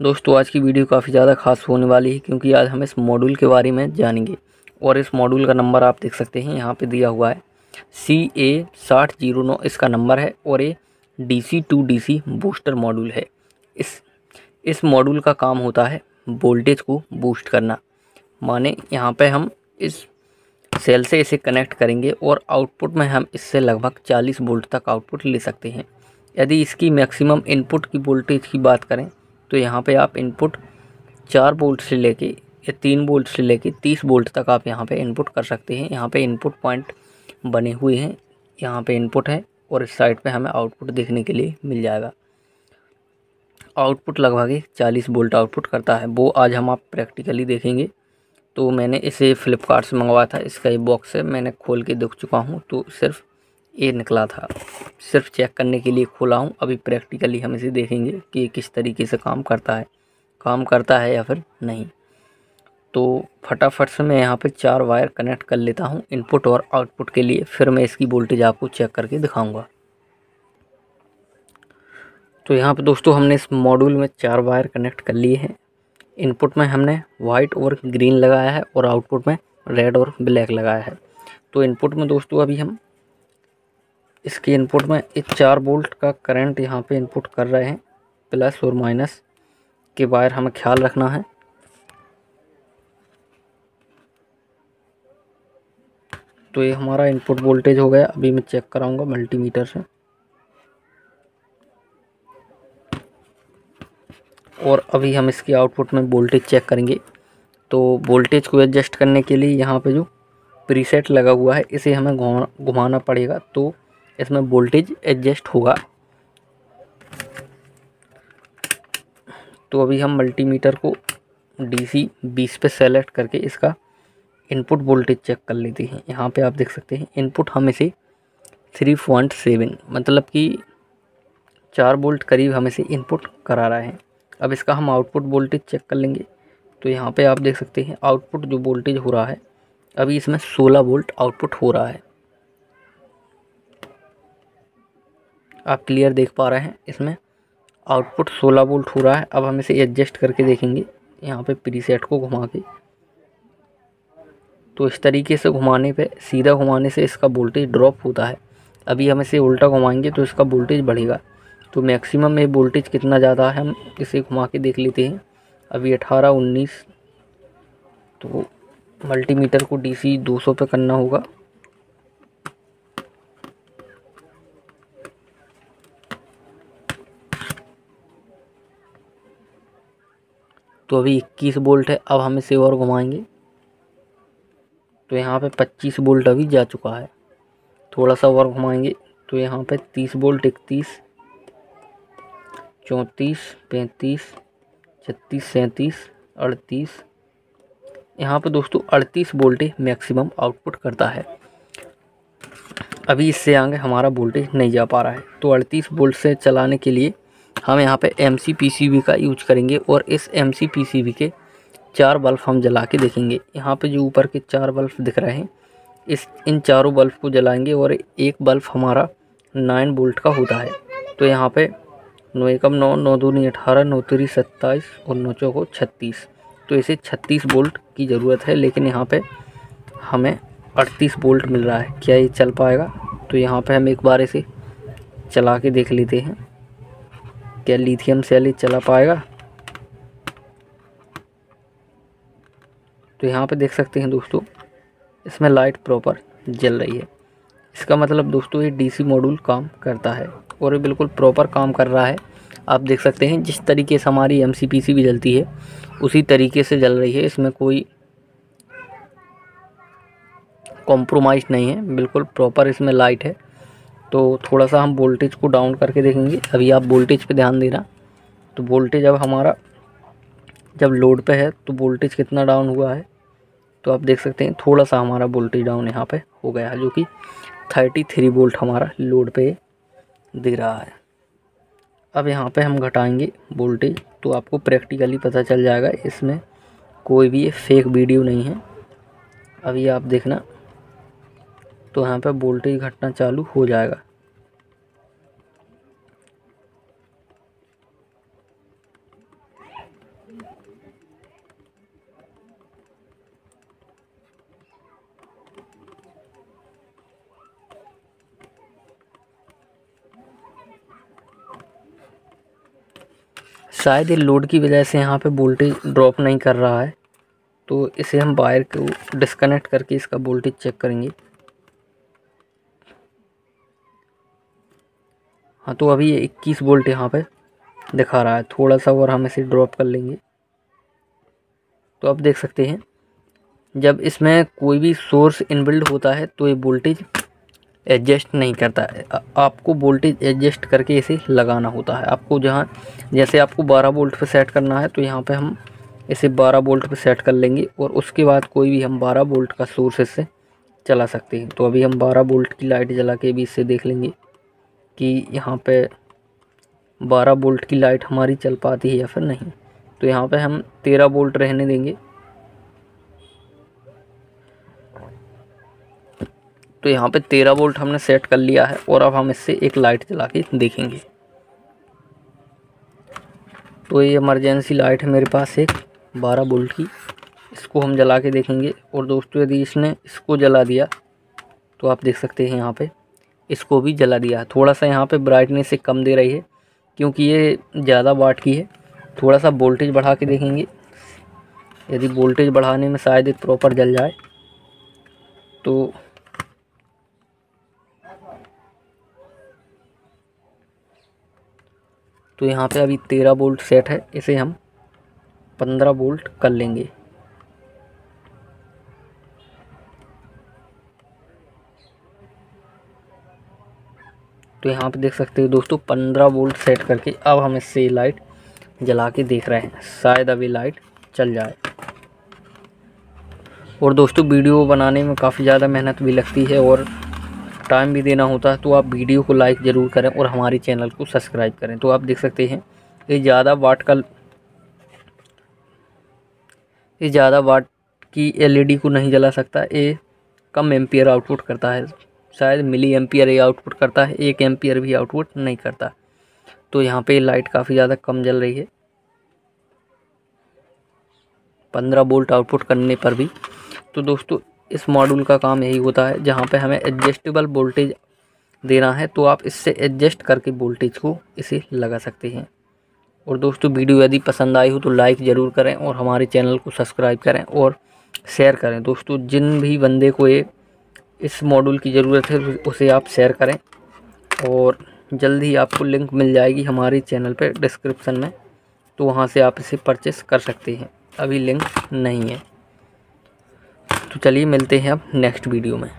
दोस्तों, आज की वीडियो काफ़ी ज़्यादा खास होने वाली है क्योंकि आज हम इस मॉड्यूल के बारे में जानेंगे। और इस मॉड्यूल का नंबर आप देख सकते हैं, यहाँ पे दिया हुआ है। सी ए साठ ज़ीरो नौ इसका नंबर है और ये D C to D C booster module है। इस इस मॉड्यूल का काम होता है वोल्टेज को बूस्ट करना। माने यहाँ पे हम इस सेल से इसे कनेक्ट करेंगे और आउटपुट में हम इससे लगभग 40 वोल्ट तक आउटपुट ले सकते हैं। यदि इसकी मैक्सिमम इनपुट की वोल्टेज की बात करें तो यहाँ पे आप इनपुट चार बोल्ट से लेके या तीन बोल्ट से लेके तीस बोल्ट तक आप यहाँ पे इनपुट कर सकते हैं। यहाँ पे इनपुट पॉइंट बने हुए हैं। यहाँ पे इनपुट है और इस साइड पे हमें आउटपुट देखने के लिए मिल जाएगा। आउटपुट लगभग चालीस बोल्ट आउटपुट करता है। वो आज हम आप प्रैक्टिकली देखेंगे। तो मैंने इसे फ़्लिपकार्ट से मंगवाया था। इसका ये बॉक्स है। मैंने खोल के देख चुका हूँ। तो सिर्फ़ ये निकला था। सिर्फ़ चेक करने के लिए खोला हूँ। अभी प्रैक्टिकली हम इसे देखेंगे कि किस तरीके से काम करता है। काम करता है या फिर नहीं। तो फटाफट से मैं यहाँ पे चार वायर कनेक्ट कर लेता हूँ इनपुट और आउटपुट के लिए। फिर मैं इसकी वोल्टेज आपको चेक करके दिखाऊँगा। तो यहाँ पे दोस्तों हमने इस मॉड्यूल में चार वायर कनेक्ट कर लिए हैं। इनपुट में हमने वाइट और ग्रीन लगाया है और आउटपुट में रेड और ब्लैक लगाया है। तो इनपुट में दोस्तों अभी हम इसके इनपुट में इस चार बोल्ट का करंट यहाँ पे इनपुट कर रहे हैं, प्लस और माइनस के वायर हमें ख्याल रखना है। तो ये हमारा इनपुट वोल्टेज हो गया, अभी मैं चेक कराऊँगा मल्टीमीटर से। और अभी हम इसकी आउटपुट में वोल्टेज चेक करेंगे। तो वोल्टेज को एडजस्ट करने के लिए यहाँ पे जो प्रीसेट लगा हुआ है, इसे हमें घुमाना पड़ेगा। तो इसमें वोल्टेज एडजस्ट होगा। तो अभी हम मल्टीमीटर को डीसी 20 पे सेलेक्ट करके इसका इनपुट वोल्टेज चेक कर लेते हैं। यहाँ पे आप देख सकते हैं इनपुट हम इसे थ्री पॉइंट सेवन मतलब कि चार वोल्ट करीब हम इसे इनपुट करा रहे हैं। अब इसका हम आउटपुट वोल्टेज चेक कर लेंगे। तो यहाँ पे आप देख सकते हैं आउटपुट जो वोल्टेज हो रहा है, अभी इसमें 16 वोल्ट आउटपुट हो रहा है। आप क्लियर देख पा रहे हैं इसमें। आउटपुट 16 वोल्ट हो रहा है। अब हम इसे एडजस्ट करके देखेंगे। यहाँ पे प्रीसेट को घुमा के। तो इस तरीके से घुमाने पे, सीधा घुमाने से इसका वोल्टेज ड्रॉप होता है। अभी हम इसे उल्टा घुमाएँगे तो इसका वोल्टेज बढ़ेगा। तो मैक्सिमम ये वोल्टेज कितना ज़्यादा है, हम इसे घुमा के देख लेते हैं। अभी अठारह उन्नीस तो मल्टीमीटर को डीसी 200 पे करना होगा। तो अभी 21 बोल्ट है, अब हम इसे और घुमाएँगे। तो यहाँ पे 25 बोल्ट अभी जा चुका है। थोड़ा सा और घुमाएँगे। तो यहाँ पे 30 बोल्ट, इकतीस, चौंतीस, पैंतीस, छत्तीस, सैंतीस, अड़तीस। यहाँ पर दोस्तों अड़तीस वोल्टेज मैक्सिमम आउटपुट करता है। अभी इससे आगे हमारा वोल्टेज नहीं जा पा रहा है। तो अड़तीस वोल्ट से चलाने के लिए हम यहाँ पे एम सी का यूज़ करेंगे और इस एम सी के चार बल्ब हम जला के देखेंगे। यहाँ पे जो ऊपर के चार बल्ब दिख रहे हैं, इस, इन चारों बल्ब को जलाएँगे और एक बल्ब हमारा नाइन बोल्ट का होता है। तो यहाँ पे नौ एकम नौ नौ दूनी अठारह, नौ त्री सत्ताईस और नौ चौको छत्तीस। तो इसे छत्तीस बोल्ट की ज़रूरत है, लेकिन यहाँ पे हमें अड़तीस बोल्ट मिल रहा है। क्या ये चल पाएगा? तो यहाँ पे हम एक बार इसे चला के देख लेते हैं। क्या लिथियम सेल ही चला पाएगा? तो यहाँ पे देख सकते हैं दोस्तों, इसमें लाइट प्रॉपर जल रही है। इसका मतलब दोस्तों, ये डीसी मॉड्यूल काम करता है और ये बिल्कुल प्रॉपर काम कर रहा है। आप देख सकते हैं, जिस तरीके से हमारी एमसीपीसी भी जलती है, उसी तरीके से जल रही है। इसमें कोई कॉम्प्रोमाइज़ नहीं है, बिल्कुल प्रॉपर इसमें लाइट है। तो थोड़ा सा हम वोल्टेज को डाउन करके देखेंगे। अभी आप वोल्टेज पे ध्यान देना। तो वोल्टेज अब हमारा जब लोड पे है तो वोल्टेज कितना डाउन हुआ है? तो आप देख सकते हैं थोड़ा सा हमारा वोल्टेज डाउन यहाँ पे हो गया है, जो कि थर्टी थ्री वोल्ट हमारा लोड पे दे रहा है। अब यहाँ पे हम घटाएँगे वोल्टेज तो आपको प्रैक्टिकली पता चल जाएगा, इसमें कोई भी फेक वीडियो नहीं है। अभी आप देखना तो यहाँ पे वोल्टेज घटना चालू हो जाएगा। शायद ये लोड की वजह से यहाँ पे वोल्टेज ड्रॉप नहीं कर रहा है। तो इसे हम वायर को डिस्कनेक्ट करके इसका वोल्टेज चेक करेंगे। हाँ तो अभी ये इक्कीस वोल्ट यहाँ पे दिखा रहा है। थोड़ा सा और हम इसे ड्रॉप कर लेंगे। तो आप देख सकते हैं, जब इसमें कोई भी सोर्स इनबिल्ड होता है तो ये वोल्टेज एडजस्ट नहीं करता आपको वोल्टेज एडजस्ट करके इसे लगाना होता है। आपको जहाँ, जैसे आपको 12 वोल्ट पे सेट करना है तो यहाँ पे हम इसे 12 वोल्ट पे सेट कर लेंगे और उसके बाद कोई भी हम 12 वोल्ट का सोर्स इससे चला सकते हैं। तो अभी हम 12 वोल्ट की लाइट जला के भी इससे देख लेंगे कि यहाँ पे 12 वोल्ट की लाइट हमारी चल पाती है या फिर नहीं। तो यहाँ पे हम 13 वोल्ट रहने देंगे। तो यहाँ पे तेरह वोल्ट हमने सेट कर लिया है और अब हम इससे एक लाइट जला के देखेंगे। तो ये इमरजेंसी लाइट है मेरे पास एक बारह वोल्ट की। इसको हम जला के देखेंगे और दोस्तों यदि इसने इसको जला दिया तो आप देख सकते हैं यहाँ पे इसको भी जला दिया थोड़ा सा यहाँ पे ब्राइटनेस से कम दे रही है, क्योंकि ये ज़्यादा वाट की है। थोड़ा सा वोल्टेज बढ़ा के देखेंगे। यदि वोल्टेज बढ़ाने में शायद एक प्रॉपर जल जाए तो तो यहाँ पे अभी तेरह बोल्ट सेट है, इसे हम पंद्रह बोल्ट कर लेंगे। तो यहाँ पे देख सकते हो दोस्तों, पंद्रह बोल्ट सेट करके अब हम इससे लाइट जला के देख रहे हैं। शायद अभी लाइट चल जाए। और दोस्तों, वीडियो बनाने में काफ़ी ज़्यादा मेहनत भी लगती है और टाइम भी देना होता है तो आप वीडियो को लाइक ज़रूर करें और हमारे चैनल को सब्सक्राइब करें। तो आप देख सकते हैं, ये ज़्यादा वाट का ये ज़्यादा वाट की एलईडी को नहीं जला सकता, ये कम एम्पियर आउटपुट करता है। शायद मिली एम्पियर ये आउटपुट करता है, एक एम्पियर भी आउटपुट नहीं करता। तो यहाँ पे लाइट काफ़ी ज़्यादा कम जल रही है। पंद्रह बोल्ट आउटपुट करने पर भी। तो दोस्तों इस मॉड्यूल का काम यही होता है, जहाँ पे हमें एडजस्टेबल वोल्टेज देना है तो आप इससे एडजस्ट करके वोल्टेज को इसे लगा सकते हैं। और दोस्तों, वीडियो यदि पसंद आई हो तो लाइक ज़रूर करें और हमारे चैनल को सब्सक्राइब करें और शेयर करें। दोस्तों, जिन भी बंदे को ये इस मॉड्यूल की ज़रूरत है, उसे आप शेयर करें और जल्द ही आपको लिंक मिल जाएगी हमारे चैनल पर डिस्क्रिप्सन में तो वहाँ से आप इसे परचेस कर सकते हैं। अभी लिंक नहीं है। तो चलिए मिलते हैं अब नेक्स्ट वीडियो में।